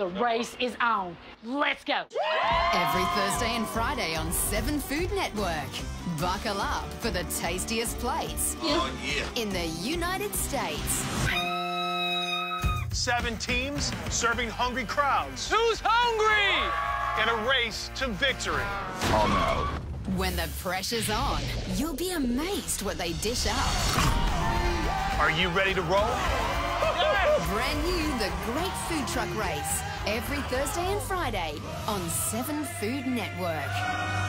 The race is on. Let's go. Every Thursday and Friday on 7 Food Network. Buckle up for the tastiest plates Oh, yeah. in the United States. Seven teams serving hungry crowds Who's hungry? in a race to victory. Oh, no. When the pressure's on, you'll be amazed what they dish up. Are you ready to roll? Brand new The Great Food Truck Race. Every Thursday and Friday on 7 Food Network.